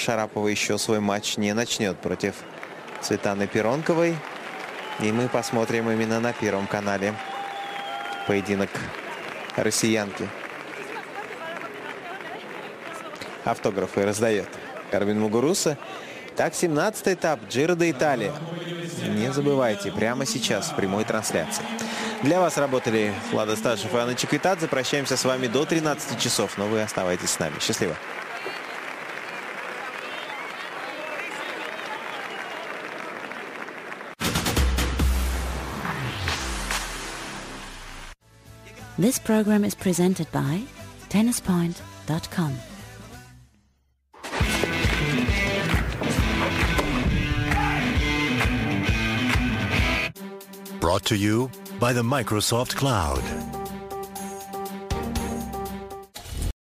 Шарапова еще свой матч не начнет против Светланы Перонковой. И мы посмотрим именно на Первом канале поединок россиянки. Автографы раздает Карвин Мугуруса. Так, 17 этап Джиро де Италия. Не забывайте, прямо сейчас в прямой трансляции. Для вас работали Влада Сташев и Анна Чеквитадзе. Прощаемся с вами до 13 часов, но вы оставайтесь с нами. Счастливо. This program is presented by tennispoint.com. Brought to you by the Microsoft Cloud.